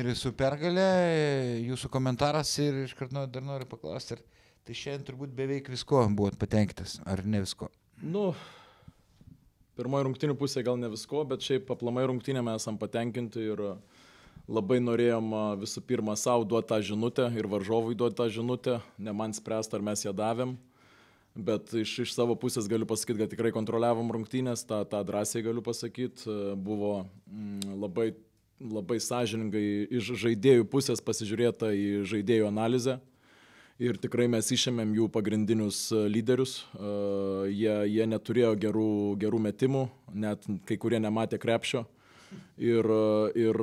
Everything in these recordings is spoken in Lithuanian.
treneri su pergalė, jūsų komentaras ir iš karto dar noriu paklausti, ar tai šiandien turbūt beveik visko buvot patenkintas, ar ne visko? Nu, pirmoji rungtinių pusė gal ne visko, bet šiaip aplamai rungtinė mes esam patenkinti ir labai norėjom visų pirma savo duoti tą žinutę ir varžovui duoti tą žinutę, ne man spręsti, ar mes ją davėm. Bet iš, iš savo pusės galiu pasakyti, kad tikrai kontroliavom rungtynės, tą, tą drąsiai galiu pasakyti. Buvo mm, labai, labai sąžiningai iš žaidėjų pusės pasižiūrėta į žaidėjų analizę. Ir tikrai mes išėmėm jų pagrindinius e, lyderius. Uh, jie, jie neturėjo gerų, gerų metimų, net kai kurie nematė krepšio. Ir, ir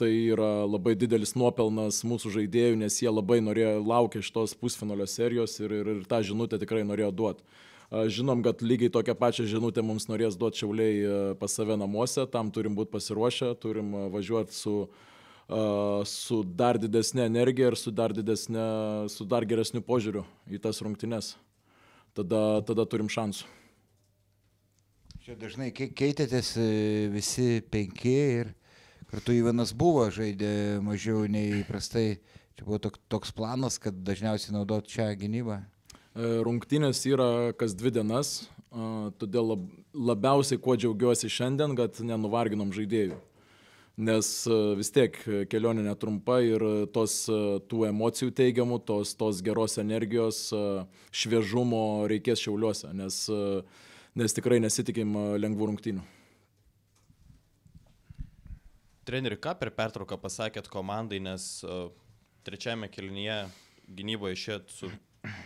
tai yra labai didelis nuopelnas mūsų žaidėjų, nes jie labai norėjo, laukė šitos pusfinalio serijos ir, ir, ir tą žinutę tikrai norėjo duoti. Žinom, kad lygiai tokią pačią žinutę mums norės duoti šiauliai pas save namuose, tam turim būti pasiruošę, turim važiuoti su, su dar didesnė energija ir su dar, didesnė, su dar geresniu požiūriu į tas rungtynes. Tada, tada turim šansų. Čia dažnai keitėtės e, visi penki ir kartu Ivanas buvo, žaidė mažiau nei įprastai. Čia buvo toks planas, kad dažniausiai naudot šią gynybą. E, rungtynės yra kas dvi dienas, todėl labiausiai kuo džiaugiuosi šiandien, kad nenuvarginom žaidėjų. Nes e, vis tiek kelionė netrumpa ir tos tų emocijų teigiamų, tos, tos geros energijos, šviežumo reikės šiauliuose. Nes nes tikrai nesitikim lengvų rungtynių. Treneri, ką per pertrauką pasakėt komandai, nes trečiame kelnyje gynyboje išėt su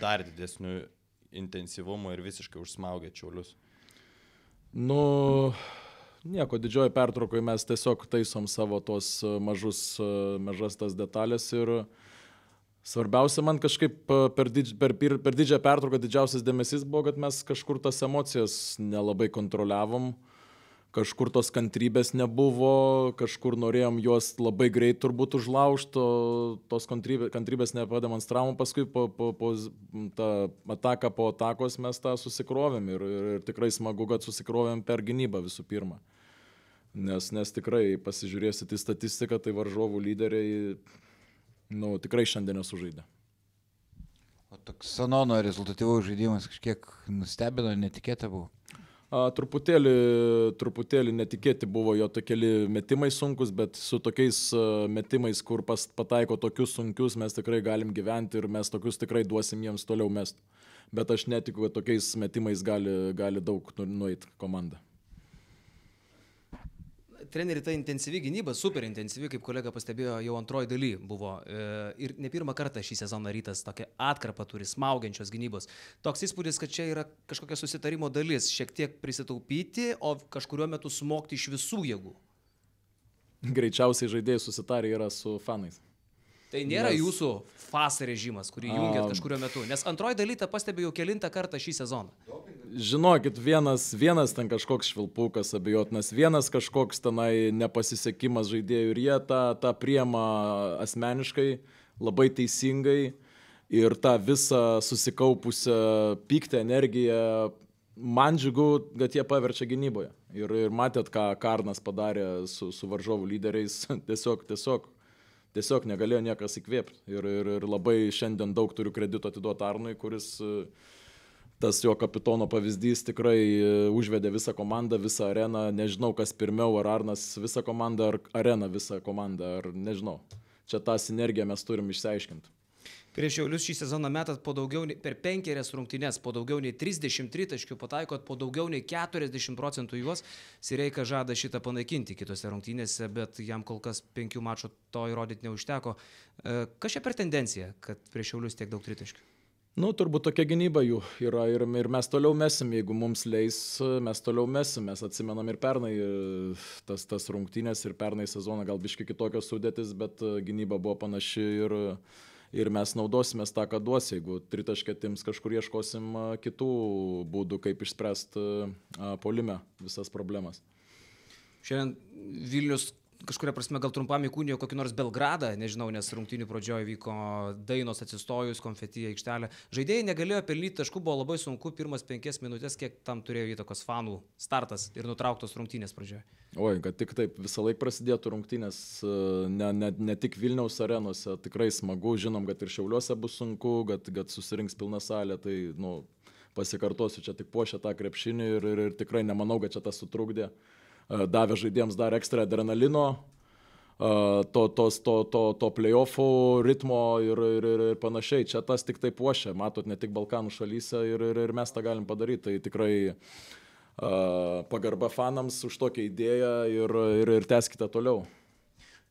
dar didesniu intensyvumu ir visiškai užsmaugė čiaulius? Nu, nieko, didžioji pertraukoje mes tiesiog taisom savo tos mažus, mažas tas detalės ir uh, Svarbiausia man kažkaip per, didž, per, per didžiąją pertrauką didžiausias dėmesys buvo, kad mes kažkur tas emocijas nelabai kontroliavom, kažkur tos kantrybės nebuvo, kažkur norėjom juos labai greit turbūt užlaužti, tos kantrybės, kantrybės nepademonstravom, paskui po, po, po tą ataką po atakos mes tą susikrovėm ir, ir, ir tikrai smagu, kad susikrovėm per gynybą visų pirma. Nes, nes tikrai pasižiūrėsit į statistiką, tai varžovų lyderiai nu, tikrai šiandien nesužaidė. O toks Sanono rezultatyvus žaidimas kažkiek nustebino, netikėta buvo. A, truputėlį, truputėlį netikėti buvo jo keli metimai sunkus, bet su tokiais metimais, kur pas, pataiko tokius sunkius, mes tikrai galim gyventi ir mes tokius tikrai duosim jiems toliau mest. Bet aš netikiu, kad tokiais metimais gali, gali daug nu, nueiti komanda treneri, ta intensyvi gynyba, super intensyvi, kaip kolega pastebėjo, jau antroji daly buvo. E, ir ne pirmą kartą šį sezoną rytas tokia atkarpa turi smaugiančios gynybos. Toks įspūdis, kad čia yra kažkokia susitarimo dalis, šiek tiek prisitaupyti, o kažkuriuo metu smogti iš visų jėgų. Greičiausiai žaidėjai susitarė yra su fanais. Tai nėra Nes... jūsų fasa režimas, kurį jungiat kažkurio metu, nes antroji dalyta pastebėjau kelintą kartą šį sezoną. Žinokit, vienas, vienas ten kažkoks švilpukas abejotinas, vienas kažkoks tenai nepasisekimas žaidėjų ir jie tą, tą priema asmeniškai, labai teisingai ir tą visą susikaupusią pyktę energiją man džiugu, kad jie paverčia gynyboje. Ir, ir matėt, ką Karnas padarė su, su varžovų lyderiais, tiesiog, tiesiog tiesiog negalėjo niekas įkvėpti. Ir, ir, ir labai šiandien daug turiu kredito atiduoti Arnui, kuris e, tas jo kapitono pavyzdys tikrai e, užvedė visą komandą, visą areną. Nežinau, kas pirmiau, ar Arnas visą komandą, ar arena visą komandą, ar nežinau. Čia tą sinergiją mes turim išsiaiškinti. Prieš Jaulius šį sezoną metat po daugiau nei per penkerias rungtynes, po daugiau nei 33 taškių pataikot, po daugiau nei 40 procentų juos. Sireika žada šitą panaikinti kitose rungtynėse, bet jam kol kas penkių mačų to įrodyti neužteko. E, kas čia per tendencija, kad prieš Jaulius tiek daug tritaškių? Nu, turbūt tokia gynyba jų yra ir, ir mes toliau mesim, jeigu mums leis, mes toliau mesim, mes atsimenam ir pernai e, tas, tas rungtynės ir pernai sezoną gal biški kitokios sudėtis, bet e, gynyba buvo panaši ir ir mes naudosimės tą, ką duos, jeigu tritaškėtims kažkur ieškosim kitų būdų, kaip išspręsti polime visas problemas. Šiandien Vilnius kažkuria prasme gal trumpam įkūnijo kokį nors Belgradą, nežinau, nes rungtynių pradžioje vyko dainos atsistojus, konfetija aikštelė. Žaidėjai negalėjo pelnyti taškų, buvo labai sunku, pirmas penkias minutės, kiek tam turėjo įtakos fanų startas ir nutrauktos rungtynės pradžioje. Oi, kad tik taip visą laiką prasidėtų rungtynės, e, ne, ne, ne tik Vilniaus arenose, tikrai smagu, žinom, kad ir Šiauliuose bus sunku, kad, kad susirinks pilna salė, tai, nu, pasikartosiu, čia tik puošia tą krepšinį ir, ir, ir tikrai nemanau, kad čia tas sutrukdė. E, davė žaidėjams dar ekstra adrenalino, e, to, tos, to, to, to playoffų ritmo ir, ir, ir, ir panašiai. Čia tas tik tai puošia, matot, ne tik Balkanų šalyse ir, ir, ir mes tą galim padaryti. Tai tikrai pagarba fanams už tokią idėją ir, ir, ir teskite toliau.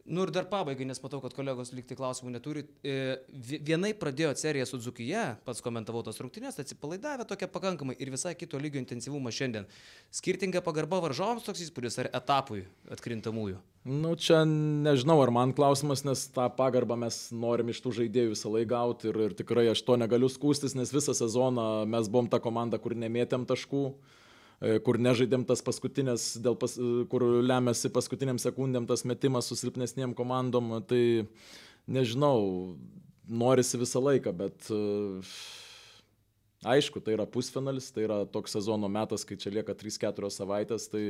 Nu ir dar pabaigai, nes matau, kad kolegos likti klausimų neturi. E, vienai pradėjo seriją su Dzukija, pats komentavau tas rungtynės, atsipalaidavę tokia pakankamai ir visai kito lygio intensyvumą šiandien. Skirtinga pagarba varžovams toks įspūdis ar etapui atkrintamųjų? Nu, čia nežinau, ar man klausimas, nes tą pagarbą mes norim iš tų žaidėjų visą laiką gauti ir, ir tikrai aš to negaliu skūstis, nes visą sezoną mes buvom ta komanda, kur nemėtėm taškų. Uh, kur nežaidėm tas paskutinės, pas, e, kur lemiasi paskutiniam sekundėm tas metimas su silpnesniem komandom, tai nežinau, norisi visą laiką, bet e, aišku, tai yra pusfinalis, tai yra toks sezono metas, kai čia lieka 3-4 savaitės, tai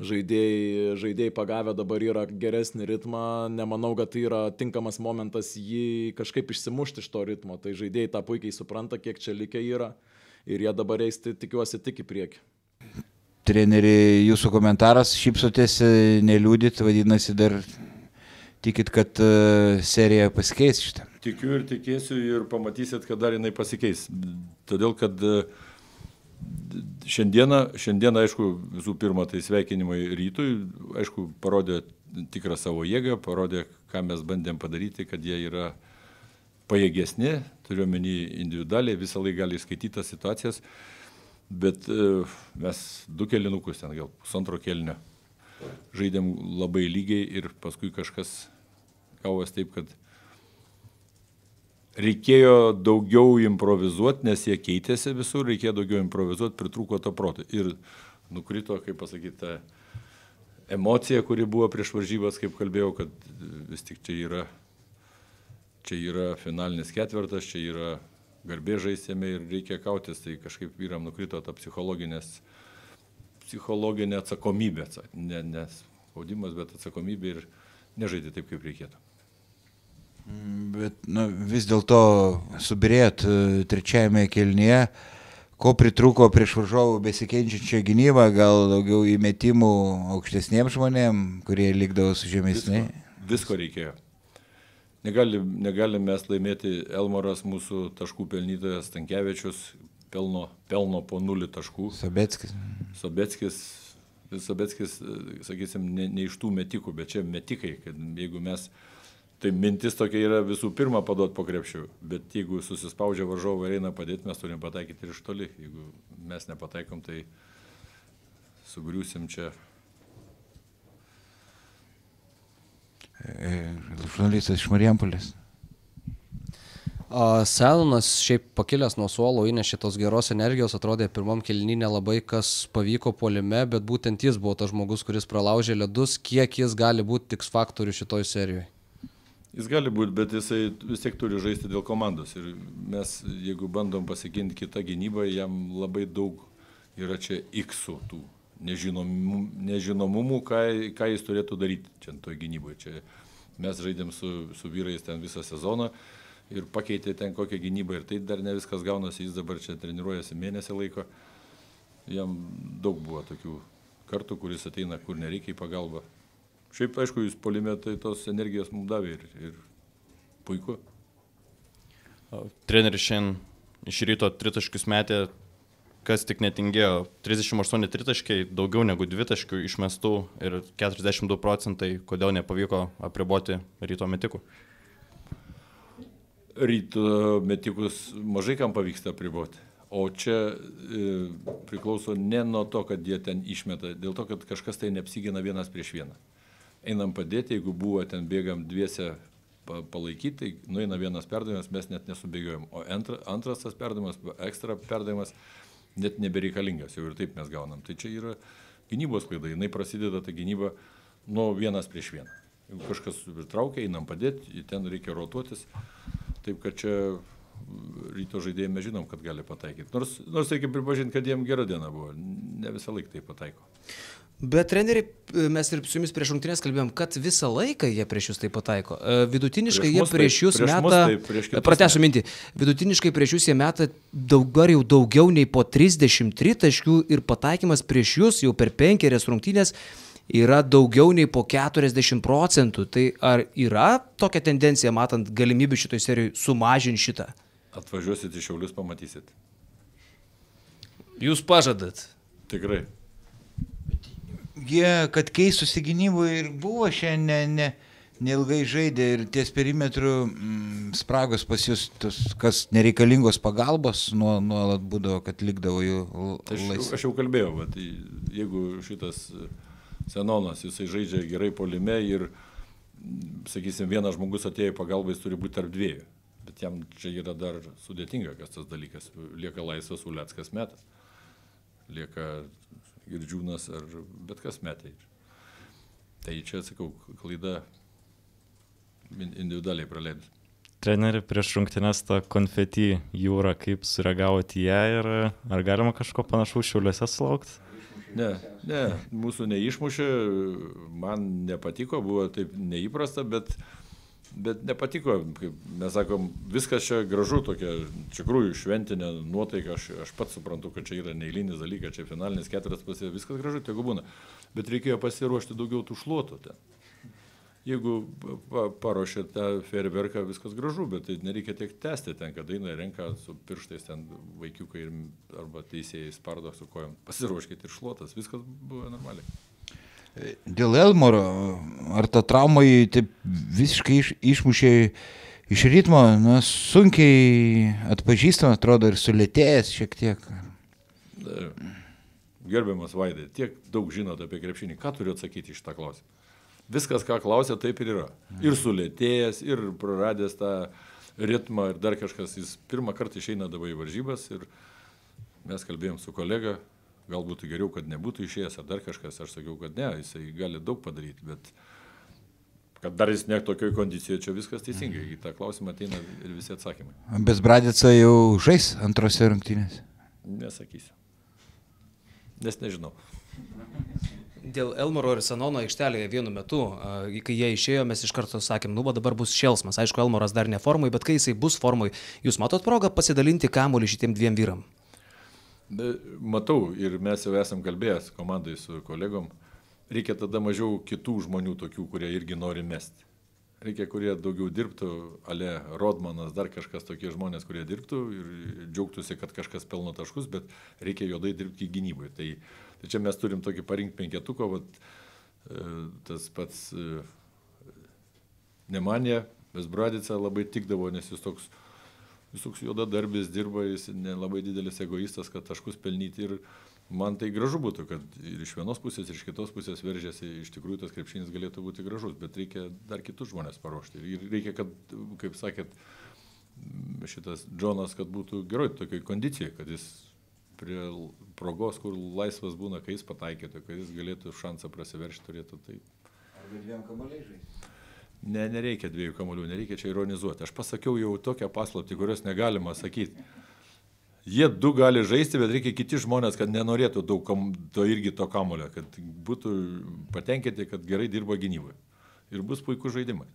žaidėjai, žaidėjai pagavę dabar yra geresnį ritmą, nemanau, kad tai yra tinkamas momentas jį kažkaip išsimušti iš to ritmo, tai žaidėjai tą puikiai supranta, kiek čia likę yra ir jie dabar eis, tai tikiuosi, tik į priekį. Treneri, jūsų komentaras, šypsotės, neliūdit, vadinasi, dar tikit, kad uh, serija pasikeis šitą. Tikiu ir tikėsiu ir pamatysit, kad dar jinai pasikeis. Todėl, kad uh, šiandieną, šiandieną, aišku, visų pirma, tai sveikinimai rytui, aišku, parodė tikrą savo jėgą, parodė, ką mes bandėm padaryti, kad jie yra pajėgesni, turiuomenį individualiai, visą laiką gali skaityti tas situacijas. Bet e, mes du kelinukus ten gal pusantro kelnio žaidėm labai lygiai ir paskui kažkas gavos taip, kad reikėjo daugiau improvizuoti, nes jie keitėsi visur, reikėjo daugiau improvizuoti, pritruko to proto. Ir nukrito, kaip pasakyti, emocija, kuri buvo prieš varžybas, kaip kalbėjau, kad vis tik čia yra, čia yra finalinis ketvirtas, čia yra garbė žaisėme ir reikia kautis, tai kažkaip vyram nukrito ta psichologinės, psichologinė atsakomybė, ne, ne spaudimas, bet atsakomybė ir nežaidė taip, kaip reikėtų. Bet nu, vis dėlto subirėt e, trečiajame kelnyje, ko pritruko prieš varžovų besikeičiančią gynybą, gal daugiau įmetimų aukštesniems žmonėms, kurie likdavo su žemesniai? Visko, visko reikėjo. Negalim, negalim mes laimėti Elmoras, mūsų taškų pelnytojas Tankievičius, pelno, pelno po nulį taškų. Sobeckis. Sobeckis, Sobeckis sakysim, ne, ne iš tų metikų, bet čia metikai, kad jeigu mes, tai mintis tokia yra visų pirma paduoti po krepšių, bet jeigu susispaudžia varžovai ir eina padėti, mes turim pataikyti ir iš toli. Jeigu mes nepataikom, tai sugriusim čia žurnalistas iš Marijampolės. Senonas šiaip pakilęs nuo suolo įnešė tos geros energijos, atrodė pirmam kelnį nelabai kas pavyko polime, bet būtent jis buvo tas žmogus, kuris pralaužė ledus, kiek jis gali būti tiks faktorių šitoj serijoje. Jis gali būti, bet jisai vis tiek turi žaisti dėl komandos. Ir mes, jeigu bandom pasiginti kitą gynybą, jam labai daug yra čia iksų tų nežinomumų, nežinomumų ką, ką jis turėtų daryti čia toj gynyboje. Čia mes žaidėm su, su vyrais ten visą sezoną ir pakeitė ten kokią gynybą ir tai dar ne viskas gaunasi, jis dabar čia treniruojasi mėnesį laiko. Jam daug buvo tokių kartų, kuris ateina, kur nereikia į pagalbą. Šiaip, aišku, jūs polime tai tos energijos mums davė ir, ir puiku. Treneris šiandien iš ryto tritaškius metė kas tik netingėjo. 38 tritaškai, daugiau negu dvitaškių išmestų ir 42 procentai, kodėl nepavyko apriboti ryto metikų. Ryto metikus mažai kam pavyksta apriboti. O čia e, priklauso ne nuo to, kad jie ten išmeta, dėl to, kad kažkas tai neapsigina vienas prieš vieną. Einam padėti, jeigu buvo ten bėgam dviese palaikyti, tai nueina vienas perdavimas, mes net nesubėgiojom. O antra, antras tas perdavimas, ekstra perdavimas, net nebereikalingas, jau ir taip mes gaunam. Tai čia yra gynybos klaida, jinai prasideda ta gynyba Nu, vienas prieš vieną. Jeigu kažkas traukia, einam padėti, ten reikia rotuotis. Taip kad čia ryto žaidėjai mes žinom, kad gali pataikyti. Nors, nors reikia pripažinti, kad jiem gera diena buvo. Ne visą laiką tai pataiko. Bet treneriai, mes ir su jumis prieš rungtynės kalbėjom, kad visą laiką jie prieš jūs tai pataiko. E, Vidutiniškai Prieš jie prieš taip, jūs prieš meta... taip, prieš Pratęsiu mintį. Vidutiniškai prieš jūs jie meta dabar jau daugiau nei po 33 taškų ir pataikymas prieš jūs jau per penkerias rungtynės yra daugiau nei po 40 procentų. Tai ar yra tokia tendencija, matant galimybių šitoj serijoje, sumažinti šitą? Atvažiuosit iš Šiaulius, pamatysit. Jūs pažadat. Tikrai. Jie, kad keistųsi gynybų ir buvo šiandien ne, ne, neilgai žaidė ir ties perimetrų mm, spragos pas jūs, tos, kas nereikalingos pagalbos, nuo, nuolat būdavo, kad likdavo jų Tai aš, aš jau kalbėjau, tai jeigu šitas e, senonas, jisai žaidžia gerai polime ir, mm, sakysim, vienas žmogus atėjo į pagalbą, jis turi būti tarp dviejų. Bet jam čia yra dar sudėtinga, kas tas dalykas. Lieka laisvas Uleckas metas. Lieka girdžiūnas ar bet kas metai. Tai čia, sakau, klaida in- individualiai praleidus. Treneri prieš rungtynės tą konfetį jūrą, kaip sureagavote į ją ir ar galima kažko panašaus šiuliuose sulaukti? Ne, ne, mūsų neišmušė, man nepatiko, buvo taip neįprasta, bet, bet nepatiko, kaip mes sakom, viskas čia gražu, tokia, iš tikrųjų, šventinė nuotaika, aš, aš pats suprantu, kad čia yra neįlinis dalykas, čia finalinis ketvirtas pasė, viskas gražu, tegu būna, bet reikėjo pasiruošti daugiau tų šluotų ten. Jeigu pa, paruošė tą ferverką, viskas gražu, bet tai nereikia tiek tęsti ten, kad eina renka su pirštais ten vaikiukai ir, arba teisėjai spardo su kojom. Pasiruoškite ir šluotas, viskas buvo normaliai. Dėl Elmoro, ar ta trauma jį taip visiškai iš, išmušė iš ritmo, na, sunkiai atpažįstama, atrodo, ir sulėtėjęs šiek tiek. Gerbiamas Vaidai, tiek daug žinot apie krepšinį, ką turiu atsakyti iš tą klausimą? Viskas, ką klausė, taip ir yra. Ir sulėtėjęs, ir praradęs tą ritmą, ir dar kažkas. Jis pirmą kartą išeina dabar į varžybas ir mes kalbėjom su kolega, galbūt geriau, kad nebūtų išėjęs, ar dar kažkas. Aš sakiau, kad ne, jisai gali daug padaryti, bet kad dar jis ne tokioj kondicijoje, čia viskas teisingai. Į tą klausimą ateina ir visi atsakymai. Besbradica jau žais antrose rungtynėse. Nesakysiu. Nes nežinau. Dėl Elmoro ir Sanono aikštelėje vienu metu, a, kai jie išėjo, mes iš karto sakėm, nu, va dabar bus šėlsmas. Aišku, Elmoras dar ne formui, bet kai jisai bus formui, jūs matot progą pasidalinti kamuolį šitiem dviem vyram. Matau ir mes jau esam kalbėjęs komandai su kolegom, reikia tada mažiau kitų žmonių tokių, kurie irgi nori mesti. Reikia, kurie daugiau dirbtų, Ale Rodmanas, dar kažkas tokie žmonės, kurie dirbtų ir džiaugtųsi, kad kažkas pelno taškus, bet reikia juodai dirbti gynybai. Tai, tai čia mes turim tokį parinkti penketuko, vat, e, tas pats e, Nemanė, Besbradica labai tikdavo, nes jis toks Jis toks juoda darbis dirba, jis nelabai didelis egoistas, kad taškus pelnyti ir man tai gražu būtų, kad ir iš vienos pusės, ir iš kitos pusės veržėsi, iš tikrųjų tas krepšinis galėtų būti gražus, bet reikia dar kitus žmonės paruošti. Ir reikia, kad, kaip sakėt, šitas Džonas, kad būtų geroj tokiai kondicijai, kad jis prie progos, kur laisvas būna, kai jis pataikytų, kad jis galėtų šansą prasiveršti turėtų. Tai Arba dviem kamoliai žais. Ne, nereikia dviejų kamolių, nereikia čia ironizuoti. Aš pasakiau jau tokią paslaptį, kurios negalima sakyti. Jie du gali žaisti, bet reikia kiti žmonės, kad nenorėtų daug kam, to irgi to kamulio, kad būtų patenkinti, kad gerai dirba gynybai. Ir bus puikus žaidimas.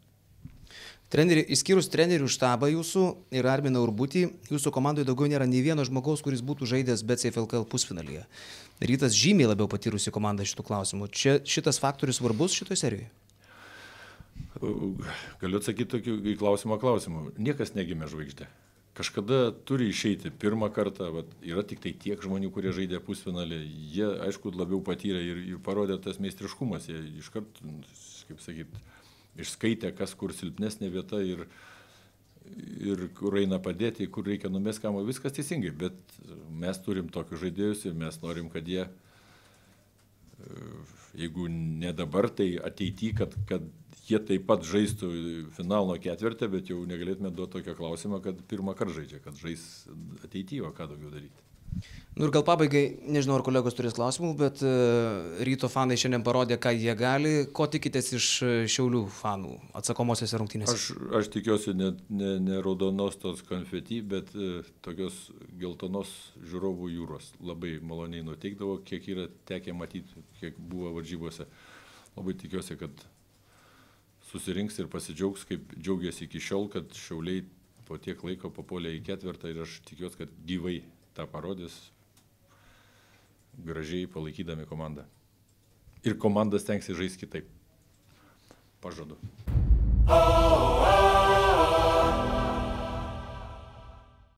Treneri, išskyrus trenerių štabą jūsų ir Arminą Urbutį, jūsų komandoje daugiau nėra nei vieno žmogaus, kuris būtų žaidęs BCFLKL pusfinalyje. Rytas žymiai labiau patyrusi komanda šitų klausimų. Čia šitas faktorius svarbus šitoje serijoje? Galiu atsakyti tokiu į klausimą klausimą. Niekas negimė žvaigždė. Kažkada turi išeiti pirmą kartą, vat, yra tik tai tiek žmonių, kurie žaidė pusfinalį. Jie, aišku, labiau patyrė ir, ir parodė tas meistriškumas. Jie iškart, kaip sakyt, išskaitė, kas kur silpnesnė vieta ir, ir kur eina padėti, kur reikia numės kamą, viskas teisingai. Bet mes turim tokius žaidėjus ir mes norim, kad jie jeigu ne dabar, tai ateityje, kad, kad jie taip pat žaistų finalo ketvirtį, bet jau negalėtume duoti tokio klausimo, kad pirmą kartą žaidžia, kad žais ateityje, ką daugiau daryti. Nu ir gal pabaigai, nežinau, ar kolegos turės klausimų, bet e, ryto fanai šiandien parodė, ką jie gali. Ko tikitės iš e, šiaulių fanų atsakomosiose rungtynėse? Aš, aš tikiuosi ne, ne, ne raudonos tos konfeti, bet e, tokios geltonos žiūrovų jūros. Labai maloniai nuteikdavo, kiek yra tekę matyti, kiek buvo varžybose. Labai tikiuosi, kad susirinks ir pasidžiaugs, kaip džiaugiasi iki šiol, kad šiauliai po tiek laiko papuolė į ketvirtą ir aš tikiuosi, kad gyvai tą parodys, gražiai palaikydami komandą. Ir komanda stengsis žaisti kitaip. Pažadu. oh,